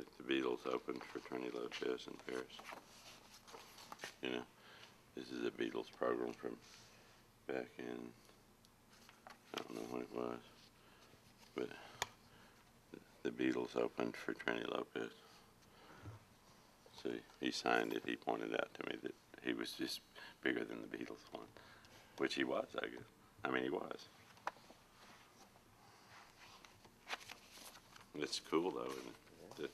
that the Beatles opened for Trini Lopez in Paris. You know, this is a Beatles program from back in, I don't know when it was, but the Beatles opened for Trini Lopez. See, he signed it. He pointed out to me that he was just bigger than the Beatles one, which he was, I guess. I mean, he was. It's cool though, isn't it? Yeah,